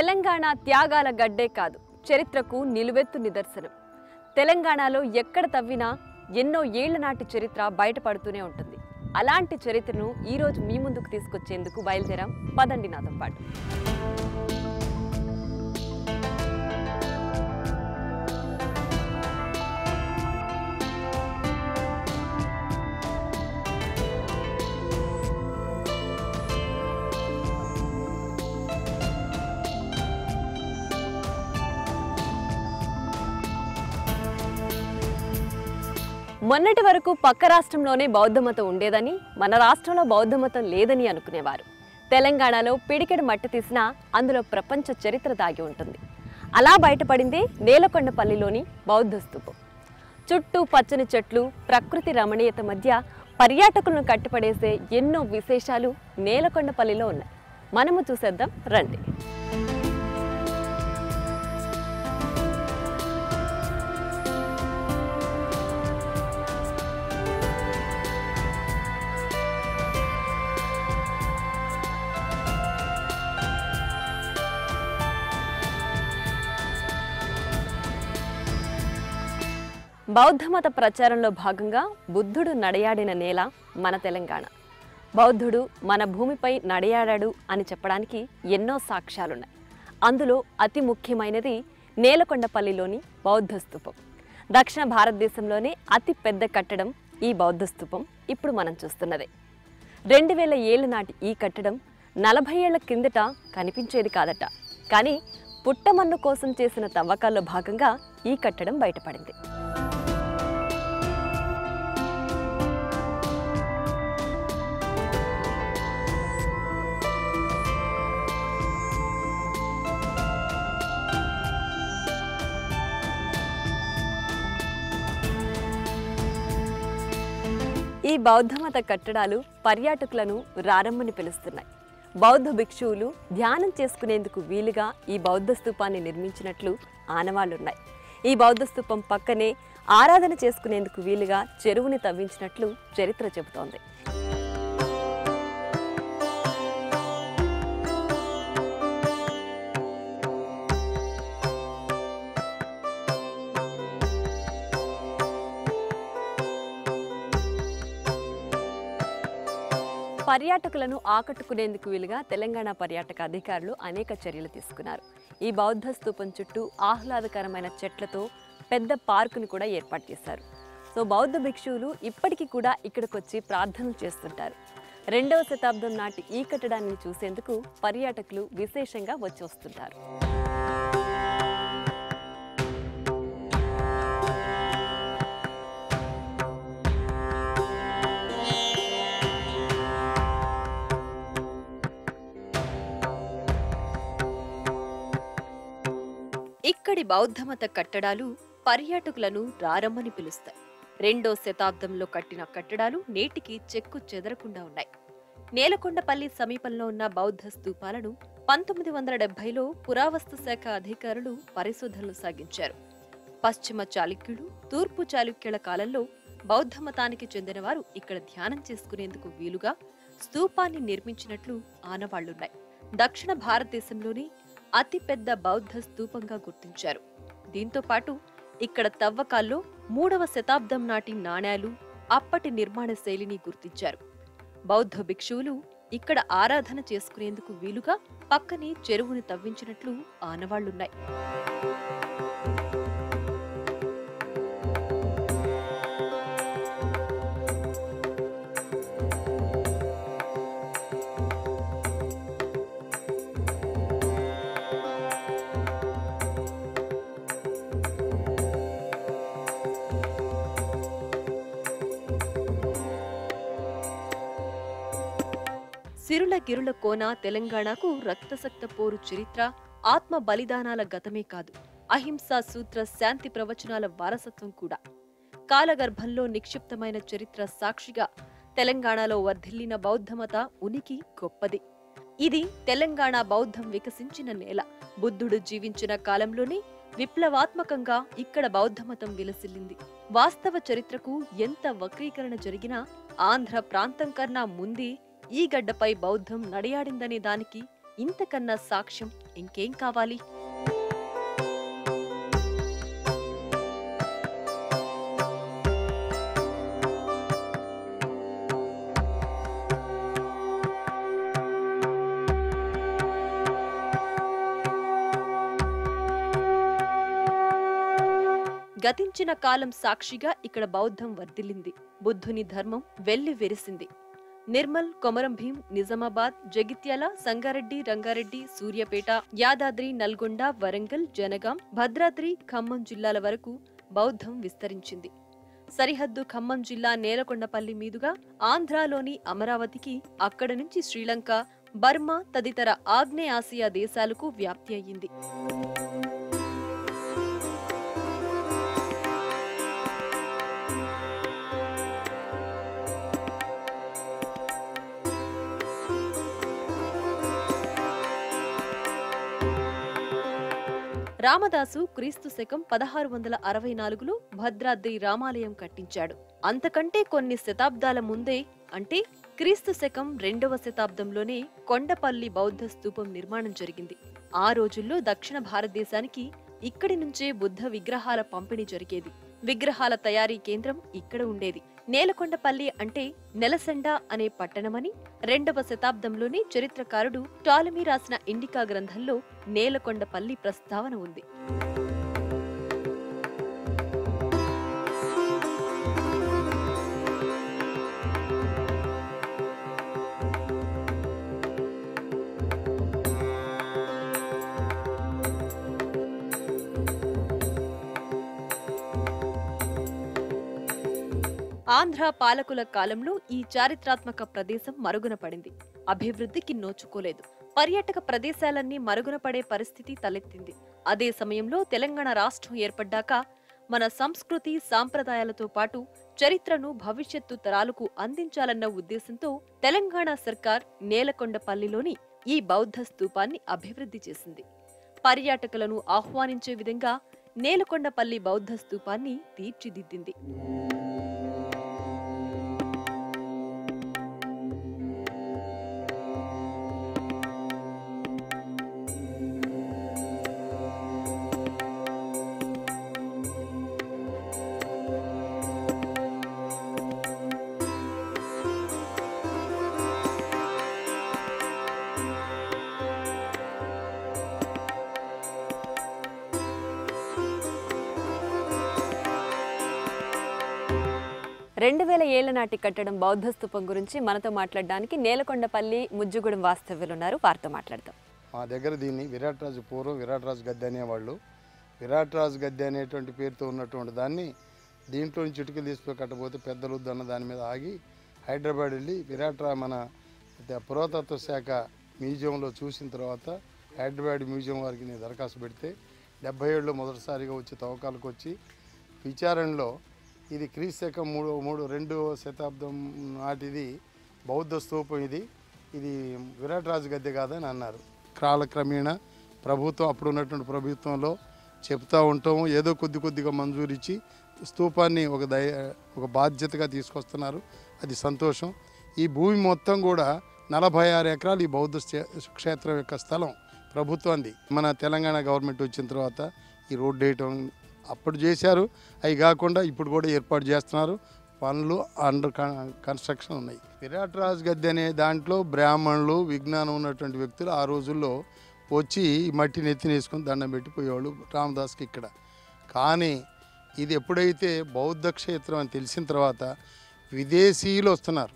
తెలంగాణ త్యాగాల గడ్డే కాదు. చరిత్రకు నిలువెత్తు నిదర్శనం. తెలంగాణలో ఎక్కడ తవ్వినా ఎన్నో ఏళ్ళ నాటి చరిత్ర బయటపడుతూనే ఉంటుంది. అలాంటి చరిత్రను ఈరోజు మీ ముందుకు తీసుకొచ్చేందుకు బయలుదేరాం. పదండి నాతో పాటు. మొన్నటి వరకు పక్క రాష్ట్రంలోనే బౌద్ధ మతం ఉండేదని మన రాష్ట్రంలో బౌద్ధ మతం లేదని అనుకునేవారు. తెలంగాణలో పిడికెడు మట్టి తీసినా అందులో ప్రపంచ చరిత్ర దాగి ఉంటుంది. అలా బయటపడిందే నేలకొండపల్లిలోని బౌద్ధ స్థూపం. చుట్టూ పచ్చని చెట్లు ప్రకృతి రమణీయత మధ్య పర్యాటకులను కట్టిపడేసే ఎన్నో విశేషాలు నేలకొండపల్లిలో ఉన్నాయి. మనము చూసేద్దాం రండి. బౌద్ధమత ప్రచారంలో భాగంగా బుద్ధుడు నడయాడిన నేల మన తెలంగాణ. బౌద్ధుడు మన భూమిపై నడయాడాడు అని చెప్పడానికి ఎన్నో సాక్ష్యాలున్నాయి. అందులో అతి ముఖ్యమైనది నేలకొండపల్లిలోని బౌద్ధ స్తూపం దక్షిణ భారతదేశంలోనే అతి పెద్ద కట్టడం ఈ బౌద్ధ స్తూపం ఇప్పుడు మనం చూస్తున్నదే. రెండు వేల ఏళ్ళ నాటి ఈ కట్టడం నలభై ఏళ్ళ కిందట కనిపించేది కాదట. కానీ పుట్టమన్ను కోసం చేసిన తవ్వకాల్లో భాగంగా ఈ కట్టడం బయటపడింది. ఈ బౌద్ధమత కట్టడాలు పర్యాటకులను రారమ్మని పిలుస్తున్నాయి. బౌద్ధ భిక్షువులు ధ్యానం చేసుకునేందుకు వీలుగా ఈ బౌద్ధ స్తూపాన్ని నిర్మించినట్లు ఆనవాళ్ళున్నాయి ఈ బౌద్ధ స్తూపం పక్కనే ఆరాధన చేసుకునేందుకు వీలుగా చెరువుని తవ్వించినట్లు చరిత్ర చెబుతోంది. పర్యాటకులను ఆకట్టుకునేందుకు వీలుగా తెలంగాణ పర్యాటక అధికారులు అనేక చర్యలు తీసుకున్నారు. ఈ బౌద్ధ స్తూపం చుట్టూ ఆహ్లాదకరమైన చెట్లతో పెద్ద పార్కును కూడా ఏర్పాటు చేశారు. సో బౌద్ధ భిక్షువులు ఇప్పటికీ కూడా ఇక్కడికి వచ్చి ప్రార్థనలు చేస్తుంటారు. రెండవ శతాబ్దం నాటి ఈ కట్టడాన్ని చూసేందుకు పర్యాటకులు విశేషంగా వచ్చి వస్తుంటారు. ఇక్కడి బౌద్ధమత కట్టడాలు పర్యాటకులను రారమ్మని పిలుస్తాయి. రెండో శతాబ్దంలో కట్టిన కట్టడాలు నేటికి చెక్కు చెదరకుండా ఉన్నాయి. నేలకొండపల్లి సమీపంలో ఉన్న బౌద్ధ స్తూపాలను పంతొమ్మిది వందల డెబ్బైలో పురావస్తు శాఖ అధికారులు పరిశోధనలు సాగించారు. పశ్చిమ చాళుక్యులు తూర్పు చాళుక్యుల కాలంలో బౌద్ధ మతానికి చెందినవారు ఇక్కడ ధ్యానం చేసుకునేందుకు వీలుగా స్తూపాన్ని నిర్మించినట్లు ఆనవాళ్ళున్నాయి. దక్షిణ భారతదేశంలోని అతిపెద్ద బౌద్ధ స్తూపంగా గుర్తించారు. దీంతో పాటు ఇక్కడ తవ్వకాల్లో మూడవ శతాబ్దం నాటి నాణేలు అప్పటి నిర్మాణ శైలిని గుర్తించారు. బౌద్ధ భిక్షువులు ఇక్కడ ఆరాధన చేసుకునేందుకు వీలుగా పక్కనే చెరువుని తవ్వించినట్లు ఆనవాళ్ళున్నాయి. సిరుల గిరుల కోన తెలంగాణకు రక్తసక్త పోరు చరిత్ర ఆత్మ బలిదానాల గతమే కాదు అహింసా సూత్ర శాంతి ప్రవచనాల వారసత్వం కూడా. కాలగర్భంలో నిక్షిప్తమైన చరిత్ర సాక్షిగా తెలంగాణలో వర్ధిల్లిన బౌద్ధమత ఉనికి గొప్పది. ఇది తెలంగాణ బౌద్ధం వికసించిన నేల. బుద్ధుడు జీవించిన కాలంలోనే విప్లవాత్మకంగా ఇక్కడ బౌద్ధమతం విలసిల్లింది. వాస్తవ చరిత్రకు ఎంత వక్రీకరణ జరిగినా ఆంధ్ర ప్రాంతం కన్నా ముందే ఈ గడ్డపై బౌద్ధం నడయాడిందనే దానికి ఇంతకన్నా సాక్ష్యం ఇంకేం కావాలి? గతించిన కాలం సాక్షిగా ఇక్కడ బౌద్ధం వర్ధిల్లింది. బుద్ధుని ధర్మం వెల్లి వెరిసింది. నిర్మల్ కొమరం భీం నిజామాబాద్ జగిత్యాల సంగారెడ్డి రంగారెడ్డి సూర్యాపేట యాదాద్రి నల్గొండ వరంగల్ జనగాం భద్రాద్రి ఖమ్మం జిల్లాల వరకు బౌద్ధం విస్తరించింది. సరిహద్దు ఖమ్మం జిల్లా నేలకొండపల్లి మీదుగా ఆంధ్రాలోని అమరావతికి అక్కడి నుంచి శ్రీలంక బర్మా తదితర ఆగ్నేయాసియా దేశాలకు వ్యాప్తి అయ్యింది. రామదాసు క్రీస్తు శకం పదహారు వందల అరవై నాలుగులో భద్రాద్రి రామాలయం కట్టించాడు. అంతకంటే కొన్ని శతాబ్దాల ముందే అంటే క్రీస్తు శకం రెండవ శతాబ్దంలోనే కొండపల్లి బౌద్ధ స్తూపం నిర్మాణం జరిగింది. ఆ రోజుల్లో దక్షిణ భారతదేశానికి ఇక్కడి నుంచే బుద్ధ విగ్రహాల పంపిణీ జరిగేది. విగ్రహాల తయారీ కేంద్రం ఇక్కడ ఉండేది. నేలకొండపల్లి అంటే నెలసెండ అనే పట్టణమని రెండవ శతాబ్దంలోనే చరిత్రకారుడు టాలమీ రాసిన ఇండికా గ్రంథంలో నేలకొండపల్లి ప్రస్తావన ఉంది. ఆంధ్ర పాలకుల కాలంలో ఈ చారిత్రాత్మక ప్రదేశం మరుగున పడింది. అభివృద్ధికి నోచుకోలేదు. పర్యాటక ప్రదేశాలన్నీ మరుగున పడే పరిస్థితి తలెత్తింది. అదే సమయంలో తెలంగాణ రాష్ట్రం ఏర్పడ్డాక మన సంస్కృతి సాంప్రదాయాలతో పాటు చరిత్రను భవిష్యత్తు తరాలకు అందించాలన్న ఉద్దేశంతో తెలంగాణ సర్కార్ నేలకొండపల్లిలోని ఈ బౌద్ధ స్తూపాన్ని అభివృద్ధి చేసింది. పర్యాటకులను ఆహ్వానించే విధంగా నేలకొండపల్లి బౌద్ధ స్తూపాన్ని తీర్చిదిద్దింది. రెండు వేల ఏళ్ళ నాటి కట్టడం బౌద్ధ స్తూపం గురించి మనతో మాట్లాడడానికి నేలకొండపల్లి ముజ్జుగూడెం వాస్తవ్యులు ఉన్నారు వారితో మాట్లాడదాం. మా దగ్గర దీన్ని విరాట్ రాజు పూర్వం విరాట్ రాజు గద్దె అనేవాళ్ళు. విరాట్ రాజు గద్దె అనేటువంటి పేరుతో ఉన్నటువంటి దాన్ని దీంట్లో నుంచి తీసుకుని కట్టబోతే పెద్దలు అన్న దాని మీద ఆగి హైదరాబాద్ వెళ్ళి విరాట్ రా మన పురాతత్వ శాఖ మ్యూజియంలో చూసిన తర్వాత హైదరాబాద్ మ్యూజియం వారికి నేను దరఖాస్తు పెడితే డెబ్బై ఏడులో మొదటిసారిగా వచ్చి తవ్వకాలకు వచ్చి విచారణలో ఇది క్రీస్తకం మూడు మూడు రెండవ శతాబ్దం నాటిది బౌద్ధ స్తూపం ఇది. ఇది విరాట్ రాజు గద్దె కాదని అన్నారు. కాలక్రమేణా ప్రభుత్వం అప్పుడు ఉన్నటువంటి ప్రభుత్వంలో చెప్తా ఉంటాము. ఏదో కొద్ది కొద్దిగా మంజూరు ఇచ్చి స్తూపాన్ని ఒక దయ ఒక బాధ్యతగా తీసుకొస్తున్నారు. అది సంతోషం. ఈ భూమి మొత్తం కూడా నలభై ఆరు ఎకరాలు ఈ బౌద్ధ క్షేత్రం యొక్క స్థలం ప్రభుత్వంది. మన తెలంగాణ గవర్నమెంట్ వచ్చిన తర్వాత ఈ రోడ్డు వేయటం అప్పుడు చేశారు. అవి కాకుండా ఇప్పుడు కూడా ఏర్పాటు చేస్తున్నారు. పనులు అండర్ కన్స్ట్రక్షన్ ఉన్నాయి. విరాట్ రాజ్ గద్దె అనే దాంట్లో బ్రాహ్మణులు విజ్ఞానం ఉన్నటువంటి వ్యక్తులు ఆ రోజుల్లో వచ్చి ఈ మట్టిని దండం పెట్టిపోయేవాళ్ళు రామదాస్కి ఇక్కడ. కానీ ఇది ఎప్పుడైతే బౌద్ధ క్షేత్రం అని తెలిసిన తర్వాత విదేశీయులు వస్తున్నారు.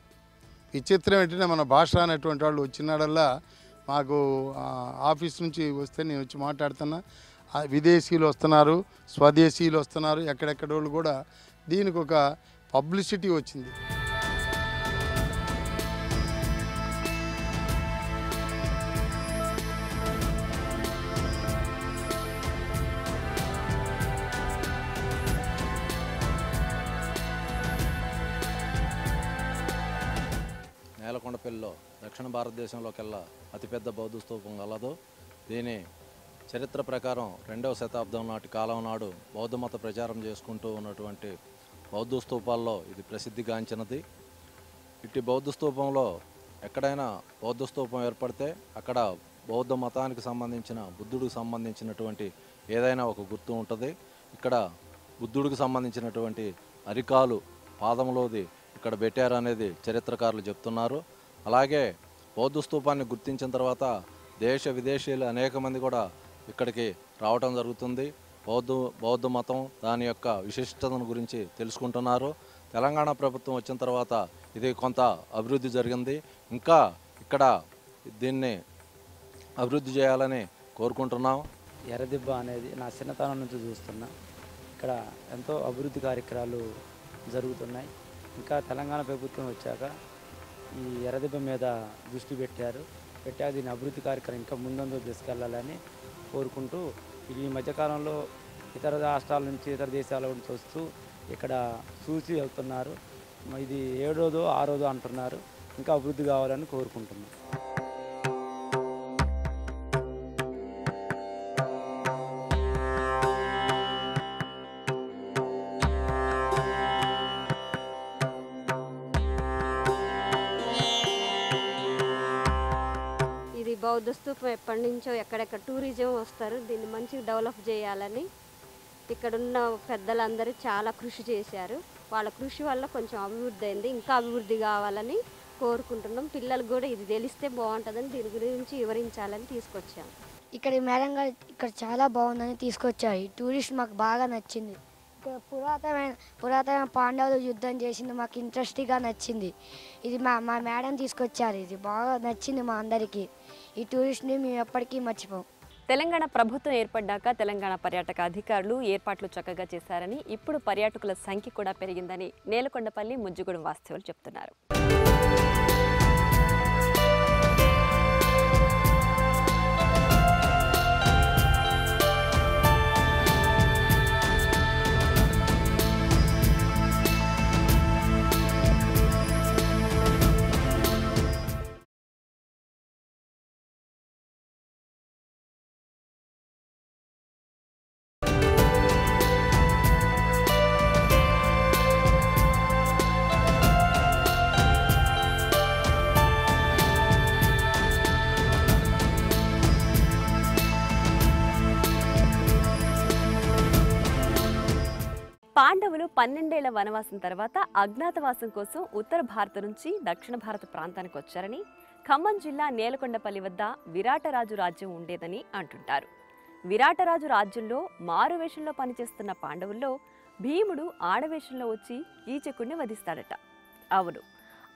విచిత్రం ఏంటంటే మన భాష అనేటువంటి వాళ్ళు వచ్చినాడల్లా మాకు ఆఫీస్ నుంచి వస్తే నేను వచ్చి మాట్లాడుతున్నా. విదేశీయులు వస్తున్నారు స్వదేశీయులు వస్తున్నారు ఎక్కడెక్కడ వాళ్ళు కూడా దీనికి ఒక పబ్లిసిటీ వచ్చింది. నేలకొండపల్లిలో దక్షిణ భారతదేశంలోకెల్లా అతిపెద్ద బౌద్ధ స్తూపం గలదు దీని చరిత్ర ప్రకారం రెండవ శతాబ్దం నాటి కాలం నాడు బౌద్ధ మత ప్రచారం చేసుకుంటూ ఉన్నటువంటి బౌద్ధ స్తూపాల్లో ఇది ప్రసిద్ధిగాంచినది. ఇట్టి బౌద్ధ స్తూపంలో ఎక్కడైనా బౌద్ధ స్తూపం ఏర్పడితే అక్కడ బౌద్ధ మతానికి సంబంధించిన బుద్ధుడికి సంబంధించినటువంటి ఏదైనా ఒక గుర్తు ఉంటుంది. ఇక్కడ బుద్ధుడికి సంబంధించినటువంటి అరికాలు పాదంలోది ఇక్కడ పెట్టారు అనేది చరిత్రకారులు చెప్తున్నారు. అలాగే బౌద్ధ స్తూపాన్ని గుర్తించిన తర్వాత దేశ విదేశీయులు అనేక మంది కూడా ఇక్కడికి రావటం జరుగుతుంది. బౌద్ధ బౌద్ధ మతం దాని యొక్క విశిష్టతను గురించి తెలుసుకుంటున్నారు. తెలంగాణ ప్రభుత్వం వచ్చిన తర్వాత ఇది కొంత అభివృద్ధి జరిగింది. ఇంకా ఇక్కడ దీన్ని అభివృద్ధి చేయాలని కోరుకుంటున్నాం. ఎర్రదిబ్బ అనేది నా చిన్నతనం నుంచి చూస్తున్నా. ఇక్కడ ఎంతో అభివృద్ధి కార్యక్రమాలు జరుగుతున్నాయి. ఇంకా తెలంగాణ ప్రభుత్వం వచ్చాక ఈ ఎర్రదిబ్బ మీద దృష్టి పెట్టారు. పెట్టాక దీని అభివృద్ధి కార్యక్రమం ఇంకా ముందందు తీసుకెళ్ళాలని కోరుకుంటూ ఈ మధ్యకాలంలో ఇతర రాష్ట్రాల నుంచి ఇతర దేశాల నుంచి వస్తూ ఇక్కడ చూసి వెళ్తున్నారు. ఇది ఏడోదో ఆరోదో అంటున్నారు. ఇంకా అభివృద్ధి కావాలని కోరుకుంటున్నాను ఇది ఎప్పటి నుంచో ఎక్కడెక్కడ టూరిజం వస్తారు దీన్ని మంచిగా డెవలప్ చేయాలని ఇక్కడున్న పెద్దలందరూ చాలా కృషి చేశారు. వాళ్ళ కృషి వల్ల కొంచెం అభివృద్ధి అయింది ఇంకా అభివృద్ధి కావాలని కోరుకుంటున్నాం. పిల్లలు కూడా ఇది తెలిస్తే బాగుంటుందని దీని గురించి వివరించాలని తీసుకొచ్చాం. ఇక్కడ ఈ మేడం గారు ఇక్కడ చాలా బాగుందని తీసుకొచ్చాయి. టూరిస్ట్ మాకు బాగా నచ్చింది. ఇక్కడ పురాతనమైన పురాతన పాండవులు యుద్ధం చేసింది మాకు ఇంట్రెస్టింగ్గా నచ్చింది. ఇది మా మా మేడం తీసుకొచ్చారు. ఇది బాగా నచ్చింది మా అందరికీ. ఈ టూరిస్ట్ని మేము ఎప్పటికీ మర్చిపోం. తెలంగాణ ప్రభుత్వం ఏర్పడ్డాక తెలంగాణ పర్యాటక అధికారులు ఏర్పాట్లు చక్కగా చేశారని ఇప్పుడు పర్యాటకుల సంఖ్య కూడా పెరిగిందని నేలకొండపల్లి ముజ్జుగూడెం వాస్తవులు చెప్తున్నారు. పాండవులు పన్నెండేళ్ళ వనవాసం తర్వాత అజ్ఞాతవాసం కోసం ఉత్తర భారత నుంచి దక్షిణ భారత ప్రాంతానికి వచ్చారని ఖమ్మం జిల్లా నేలకొండపల్లి వద్ద విరాటరాజు రాజ్యం ఉండేదని అంటుంటారు. విరాటరాజు రాజ్యంలో మారువేషంలో పనిచేస్తున్న పాండవుల్లో భీముడు ఆడవేషంలో వచ్చి కీచకుడిని వధిస్తాడట. అవును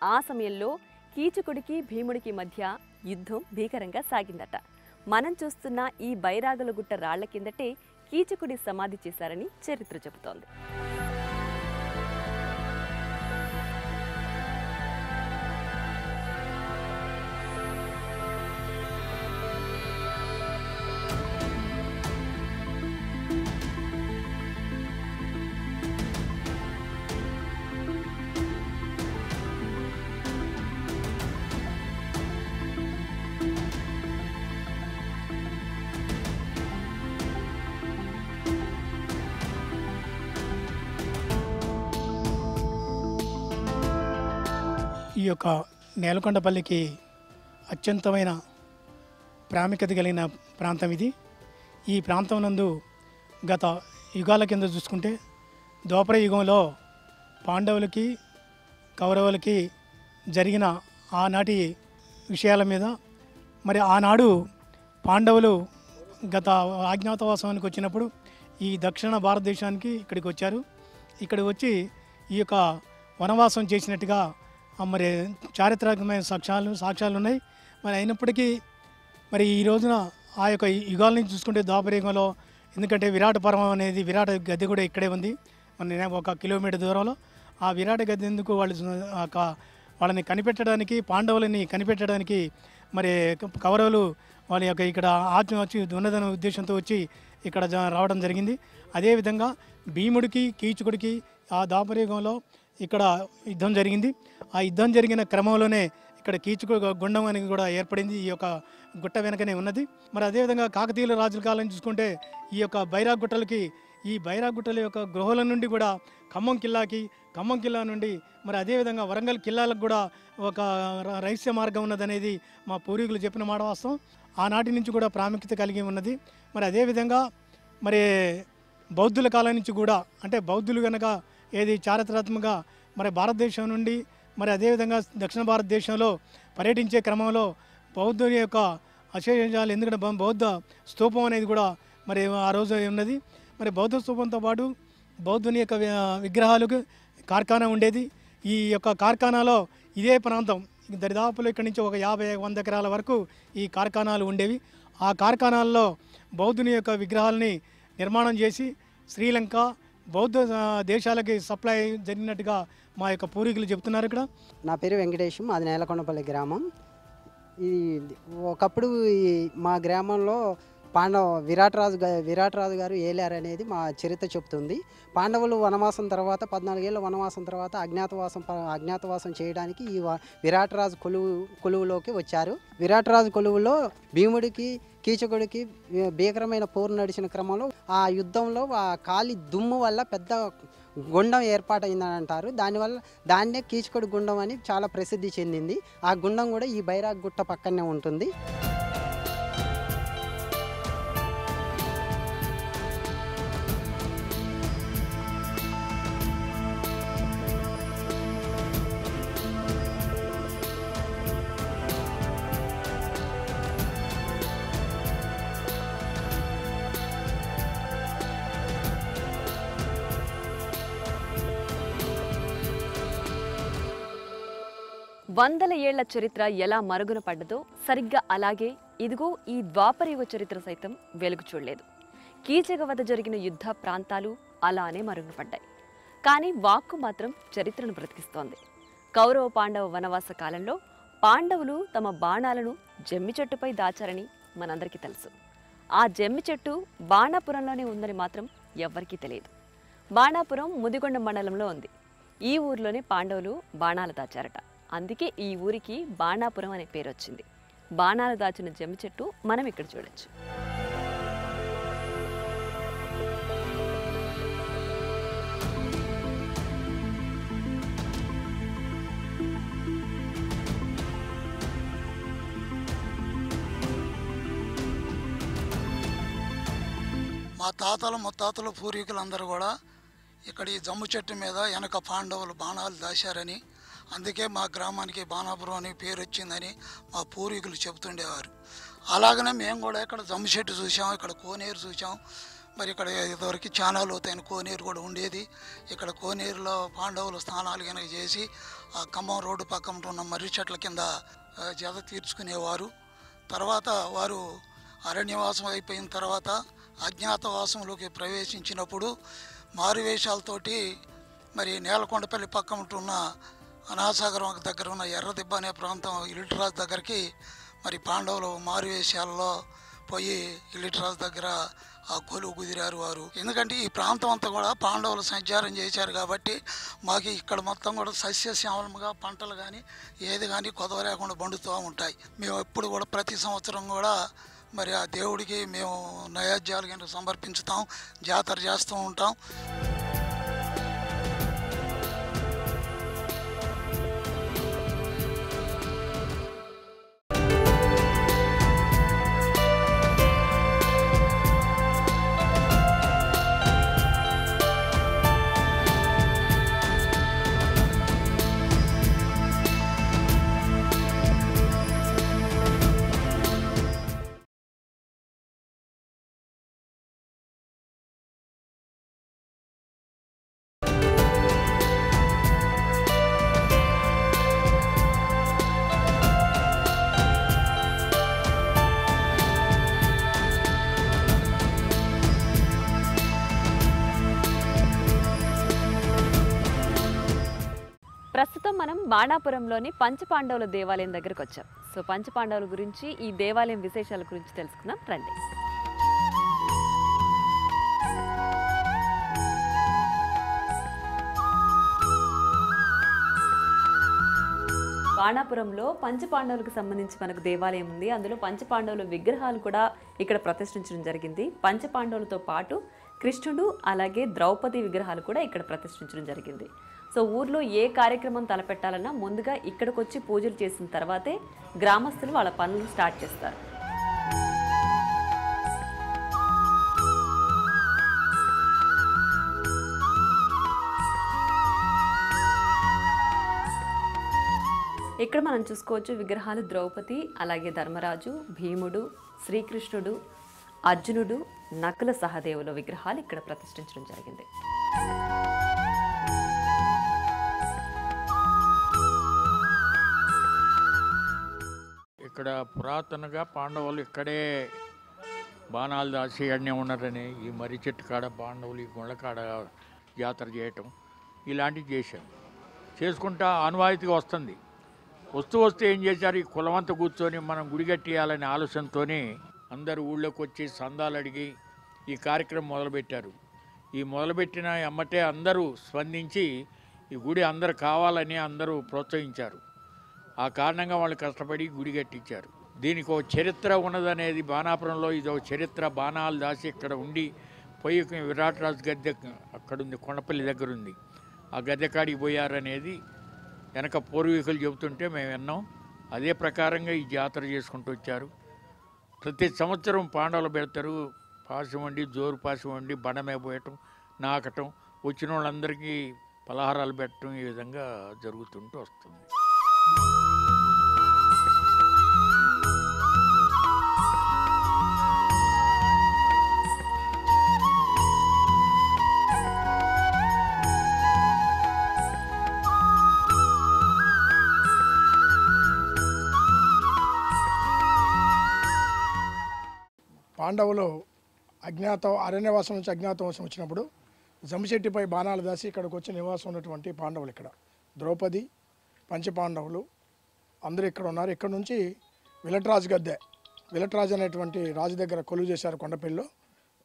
ఆ సమయంలో కీచకుడికి భీముడికి మధ్య యుద్ధం భీకరంగా సాగిందట. మనం చూస్తున్న ఈ బైరాగుల గుట్ట రాళ్ళ కిందటే కీచకుడి సమాధి చేశారని చరిత్ర చెబుతోంది. యొక్క నేలకొండపల్లికి అత్యంతమైన ప్రాముఖ్యత కలిగిన ప్రాంతం ఇది. ఈ ప్రాంతం నందు గత యుగాల కింద చూసుకుంటే దోపర యుగంలో పాండవులకి కౌరవులకి జరిగిన ఆనాటి విషయాల మీద మరి ఆనాడు పాండవులు గత ఆజ్ఞాతవాసానికి వచ్చినప్పుడు ఈ దక్షిణ భారతదేశానికి ఇక్కడికి వచ్చారు. ఇక్కడ వచ్చి ఈ యొక్క వనవాసం చేసినట్టుగా మరి చారిత్రాత్మకమైన సాక్ష్యాలు సాక్ష్యాలు ఉన్నాయి మరి అయినప్పటికీ మరి ఈ రోజున ఆ యొక్క యుగాల నుంచి చూసుకుంటే ద్వాపరయుగంలో ఎందుకంటే విరాట పర్వం అనేది విరాట గద్దె కూడా ఇక్కడే ఉంది. మన ఒక కిలోమీటర్ దూరంలో. ఆ విరాట గద్దె ఎందుకు వాళ్ళు ఒక వాళ్ళని కనిపెట్టడానికి పాండవులని కనిపెట్టడానికి మరి కౌరవులు వాళ్ళ యొక్క ఇక్కడ ఆత్మ వచ్చి దున్నదన ఉద్దేశంతో వచ్చి ఇక్కడ రావడం జరిగింది. అదేవిధంగా భీముడికి కీచుకుడికి ఆ దాపరయుగంలో ఇక్కడ యుద్ధం జరిగింది. ఆ యుద్ధం జరిగిన క్రమంలోనే ఇక్కడ కీచుకు గుండం అనేది కూడా ఏర్పడింది. ఈ యొక్క గుట్ట వెనకనే ఉన్నది. మరి అదేవిధంగా కాకతీయుల రాజుల కాలం చూసుకుంటే ఈ యొక్క బైరా గుట్టలకి ఈ బైరాగుట్టల యొక్క గృహల నుండి కూడా ఖమ్మం కిల్లాకి ఖమ్మం కిల్లా నుండి మరి అదేవిధంగా వరంగల్ కిల్లాలకు కూడా ఒక ర- రహస్య మార్గం ఉన్నదనేది మా పూర్వీకులు చెప్పిన మాట వాస్తవం. ఆనాటి నుంచి కూడా ప్రాముఖ్యత కలిగి ఉన్నది. మరి అదేవిధంగా మరి బౌద్ధుల కాలం నుంచి కూడా అంటే బౌద్ధులు కనుక ఏది చారిత్రాత్మకంగా మరి భారతదేశం నుండి మరి అదేవిధంగా దక్షిణ భారతదేశంలో పర్యటించే క్రమంలో బౌద్ధుని యొక్క అశేషాలు ఎందుకంటే బౌద్ధ స్తూపం అనేది కూడా మరి ఆ రోజు ఉన్నది. మరి బౌద్ధ స్తూపంతో పాటు బౌద్ధుని యొక్క విగ్రహాలకు కార్ఖానా ఉండేది. ఈ యొక్క కార్ఖానాలో ఇదే ప్రాంతం దరిదాపులో ఇక్కడి నుంచి ఒక యాభై వంద ఎకరాల వరకు ఈ కార్ఖానాలు ఉండేవి. ఆ కార్ఖానాల్లో బౌద్ధుని యొక్క విగ్రహాలని నిర్మాణం చేసి శ్రీలంక బౌద్ధ దేశాలకి సప్లై జరిగినట్టుగా మా యొక్క పూర్వీకులు చెప్తున్నారు ఇక్కడ. నా పేరు వెంకటేశం అది నేలకొండపల్లి గ్రామం. ఇది ఒకప్పుడు ఈ మా గ్రామంలో పాండవ విరాటరాజు విరాటరాజు గా- విరాట్ రాజు గారు ఏలారనేది మా చరిత్ర చెప్తుంది పాండవులు వనవాసం తర్వాత పద్నాలుగేళ్ళ వనవాసం తర్వాత అజ్ఞాతవాసం అజ్ఞాతవాసం చేయడానికి ఈ వ- కొలువు కొలువులోకి వచ్చారు. విరాటరాజు కొలువులో భీముడికి కీచకుడికి భీకరమైన పోరు నడిచిన క్రమంలో ఆ యుద్ధంలో ఆ కాలి దుమ్ము వల్ల పెద్ద గుండం ఏర్పాటైందని అంటారు దానివల్ల దాన్నే కీచకుడి గుండం అని చాలా ప్రసిద్ధి చెందింది. ఆ గుండం కూడా ఈ బైరాగ్ గుట్ట పక్కనే ఉంటుంది. వందల ఏళ్ళ చరిత్ర ఎలా మరుగున పడ్డదో సరిగ్గా అలాగే ఇదిగో ఈ ద్వాపరయుగ చరిత్ర సైతం వెలుగు చూడలేదు. కీచక వద్ద జరిగిన యుద్ధ ప్రాంతాలు అలానే మరుగున పడ్డాయి. కానీ వాక్కు మాత్రం చరిత్రను బ్రతికిస్తోంది. కౌరవ పాండవ వనవాస కాలంలో పాండవులు తమ బాణాలను జమ్మి చెట్టుపై దాచారని మనందరికీ తెలుసు. ఆ జమ్మి చెట్టు బాణాపురంలోనే ఉందని మాత్రం ఎవ్వరికీ తెలియదు. బాణాపురం ముదిగొండ మండలంలో ఉంది. ఈ ఊర్లోనే పాండవులు బాణాలు దాచారట. అందుకే ఈ ఊరికి బాణాపురం అనే పేరు వచ్చింది. బాణాలు దాచిన జమ్మి చెట్టు మనం ఇక్కడ చూడొచ్చు. మా తాతలు ముత్తాతలు పూర్వీకులందరూ కూడా ఇక్కడ ఈ జమ్ము చెట్టు మీద వెనక పాండవులు బాణాలు దాశారని అందుకే మా గ్రామానికి బాణాపురం అని పేరు వచ్చిందని మా పూర్వీకులు చెబుతుండేవారు. అలాగనే మేము కూడా ఇక్కడ జమ్మిచెట్టు చూసాం ఇక్కడ కోనేరు చూసాం మరి ఇక్కడ ఇదివరకు చాలా లోతైన కోనేరు కూడా ఉండేది. ఇక్కడ కోనేరులో పాండవులు స్నానాలు కనుక చేసి ఆ ఖమ్మం రోడ్డు పక్కన ఉన్న మర్రి చెట్ల కింద జత తీర్చుకునేవారు. తర్వాత వారు అరణ్యవాసం అయిపోయిన తర్వాత అజ్ఞాతవాసంలోకి ప్రవేశించినప్పుడు మారువేషాలతోటి మరి నేలకొండపల్లి పక్కన ఉన్న అనాసాగరం దగ్గర ఉన్న ఎర్రదిబ్బ అనే ప్రాంతం ఇలిటరాజు దగ్గరికి మరి పాండవులు మారువేషాల్లో పోయి ఇలిటిరాజు దగ్గర ఆ కొలువు కుదిరారు వారు. ఎందుకంటే ఈ ప్రాంతం అంతా కూడా పాండవులు సంచారం చేశారు కాబట్టి మాకు ఇక్కడ మొత్తం కూడా సస్యశ్యామలంగా పంటలు కానీ ఏది కానీ కొదవ లేకుండా పండుతూ ఉంటాయి. మేము ఎప్పుడు కూడా ప్రతి సంవత్సరం కూడా మరి ఆ దేవుడికి మేము నైవేద్యాలు కింద సమర్పించుతాం జాతర చేస్తూ ఉంటాం. బాణాపురంలోని పంచపాండవుల దేవాలయం దగ్గరకు వచ్చాం. సో పంచపాండవుల గురించి ఈ దేవాలయం విశేషాల గురించి తెలుసుకుందాం. రండి. బాణాపురంలో పంచపాండవులకు సంబంధించి మనకు దేవాలయం ఉంది. అందులో పంచపాండవుల విగ్రహాలు కూడా ఇక్కడ ప్రతిష్ఠించడం జరిగింది. పంచపాండవులతో పాటు కృష్ణుడు అలాగే ద్రౌపది విగ్రహాలు కూడా ఇక్కడ ప్రతిష్ఠించడం జరిగింది. సో ఊర్లో ఏ కార్యక్రమం తలపెట్టాలన్నా ముందుగా ఇక్కడికి వచ్చి పూజలు చేసిన తర్వాతే గ్రామస్తులు వాళ్ళ పనులు స్టార్ట్ చేస్తారు. ఇక్కడ మనం చూసుకోవచ్చు విగ్రహాలు ద్రౌపది అలాగే ధర్మరాజు భీముడు శ్రీకృష్ణుడు అర్జునుడు నకుల సహదేవుల విగ్రహాలు ఇక్కడ ప్రతిష్ఠించడం జరిగింది. ఇక్కడ పురాతనగా పాండవులు ఇక్కడే బాణాలు దాసి అన్నీ ఉన్నారని ఈ మర్రి చెట్టు కాడ పాండవులు ఈ గుళ్ళ కాడ జాతర చేయటం ఇలాంటివి చేశాం చేసుకుంటా ఆనవాయితీగా వస్తుంది. వస్తూ వస్తే ఏం చేశారు? ఈ కులమంతా కూర్చొని మనం గుడి కట్టేయాలనే ఆలోచనతోనే అందరూ ఊళ్ళోకి వచ్చి సందాలు అడిగి ఈ కార్యక్రమం మొదలుపెట్టారు. ఈ మొదలుపెట్టిన ఎమ్మటే అందరూ స్పందించి ఈ గుడి అందరు కావాలని అందరూ ప్రోత్సహించారు. ఆ కారణంగా వాళ్ళు కష్టపడి గుడి కట్టించారు. దీనికి ఒక చరిత్ర ఉన్నదనేది బాణాపురంలో ఇది ఒక చరిత్ర బాణాలు దాసి ఇక్కడ ఉండి పోయి విరాట్ రాజు గద్దె అక్కడుంది కొండపల్లి దగ్గర ఉంది ఆ గద్దె కాడికి పోయారనేది వెనక పూర్వీకులు చెబుతుంటే మేము విన్నాం. అదే ప్రకారంగా ఈ జాతర చేసుకుంటూ వచ్చారు. ప్రతి సంవత్సరం పాండవులు పెడతారు. పాశం వండి జోరు పాశం వండి బండమే పోయటం నాకటం వచ్చిన వాళ్ళందరికీ పలహారాలు పెట్టడం ఈ విధంగా జరుగుతుంటూ వస్తుంది. పాండవులు అజ్ఞాత అరణ్యవాసం నుంచి అజ్ఞాతవాసం వచ్చినప్పుడు జంశెట్టిపై బాణాలు దాసి ఇక్కడికి వచ్చి నివాసం ఉన్నటువంటి పాండవులు ఇక్కడ. ద్రౌపది పంచపాండవులు అందరూ ఇక్కడ ఉన్నారు. ఇక్కడ నుంచి విలటరాజు గద్దె విలటరాజు అనేటువంటి రాజు దగ్గర కొలువు చేశారు కొండపల్లిలో.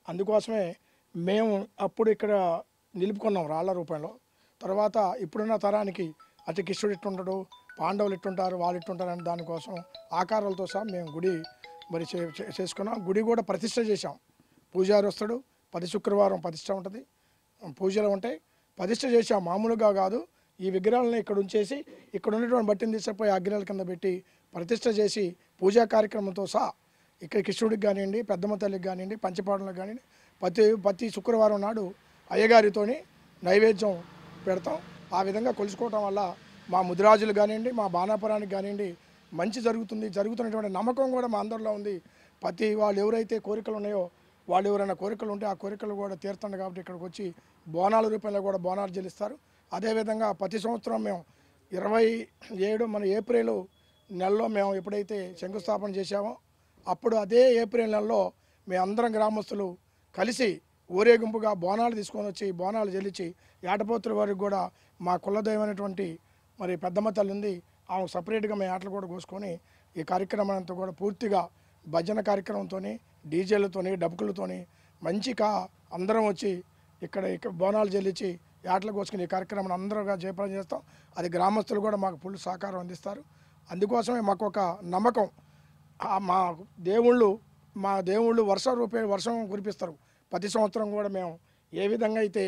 అందుకోసమే మేము అప్పుడు ఇక్కడ నిలుపుకున్నాం రాళ్ళ రూపంలో. తర్వాత ఇప్పుడున్న తరానికి అతి కిష్టుడు ఇట్టుంటాడు పాండవులు ఇట్టుంటారు వాళ్ళు ఇట్టుంటారు అనే దానికోసం ఆకారాలతో సహా మేము గుడి మరి చే- చే- చేసుకున్నాం. గుడి కూడా ప్రతిష్ట చేశాం. పూజారి వస్తాడు. పది శుక్రవారం ప్రతిష్ట ఉంటుంది. పూజలు ఉంటాయి. ప్రతిష్ట చేశాం. మామూలుగా కాదు. ఈ విగ్రహాలను ఇక్కడ ఉంచేసి ఇక్కడ ఉన్నటువంటి బట్టిని తీసుకుపోయి అగ్నిల కింద పెట్టి ప్రతిష్ట చేసి పూజా కార్యక్రమంతో సహా ఇక్కడ కిషుడికి కానివ్వండి పెద్దమ్మ తల్లికి కానివ్వండి పంచపాటలకు కానివ్వండి ప్రతి ప్రతి శుక్రవారం నాడు అయ్యగారితోని నైవేద్యం పెడతాం. ఆ విధంగా కొలుసుకోవటం వల్ల మా ముదిరాజులు కానివ్వండి మా బాణాపురానికి కానివ్వండి మంచి జరుగుతుంది జరుగుతున్నటువంటి నమ్మకం కూడా మా అందరిలో ఉంది. ప్రతి వాళ్ళు ఎవరైతే కోరికలు ఉన్నాయో వాళ్ళు ఎవరైనా కోరికలు ఉంటే ఆ కోరికలు కూడా తీరుతుంది కాబట్టి ఇక్కడికి వచ్చి బోనాల రూపంలో కూడా బోనాలు చెల్లిస్తారు. అదేవిధంగా ప్రతి సంవత్సరం మేము ఇరవై ఏడు మన ఏప్రిల్ నెలలో మేము ఎప్పుడైతే శంకుస్థాపన చేశామో అప్పుడు అదే ఏప్రిల్ నెలలో మేమందరం గ్రామస్తులు కలిసి ఊరేగింపుగా బోనాలు తీసుకొని వచ్చి బోనాలు చెల్లించి ఏటపోతుల వారికి కూడా మా కులదైవమైనటువంటి మరి పెద్దమ్మ తల్లి ఉంది. ఆమె సపరేట్గా మేము ఆటలు కూడా కోసుకొని ఈ కార్యక్రమం అంతా కూడా పూర్తిగా భజన కార్యక్రమంతోని డీజేలతోని డబ్బులతోని మంచిగా అందరం వచ్చి ఇక్కడ ఇక్కడ బోనాలు చెల్లించి ఆటలు కోసుకుని ఈ కార్యక్రమాన్ని అందరూగా జయప్రదం చేస్తాం. అది గ్రామస్తులు కూడా మాకు ఫుల్ సహకారం అందిస్తారు. అందుకోసమే మాకు ఒక నమ్మకం. మా దేవుళ్ళు మా దేవుళ్ళు వర్ష రూపే వర్షం కురిపిస్తారు. ప్రతి సంవత్సరం కూడా మేము ఏ విధంగా అయితే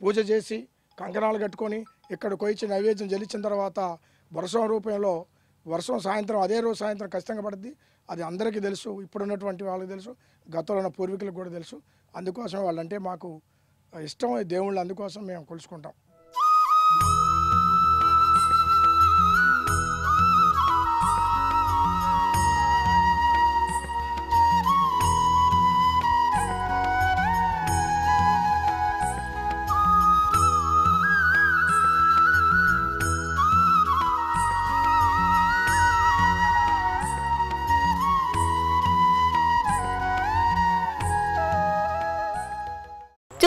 పూజ చేసి కంకణాలు కట్టుకొని ఇక్కడ కొయిచి నైవేద్యం చెల్లించిన తర్వాత వర్షం రూపంలో వర్షం సాయంత్రం అదే రోజు సాయంత్రం ఖచ్చితంగా పడుద్ది. అది అందరికీ తెలుసు ఇప్పుడున్నటువంటి వాళ్ళకి తెలుసు గతంలో ఉన్న పూర్వీకులకు కూడా తెలుసు. అందుకోసం వాళ్ళంటే మాకు ఇష్టం దేవుళ్ళు అందుకోసం మేము కొలుసుకుంటాం.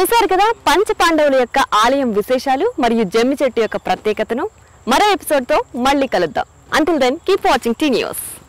చూశారు కదా పంచ పాండవుల యొక్క ఆలయం విశేషాలు మరియు జమ్మి చెట్టు యొక్క ప్రత్యేకతను. మరో ఎపిసోడ్తో మళ్ళీ కలుద్దాం. Until then keep watching T news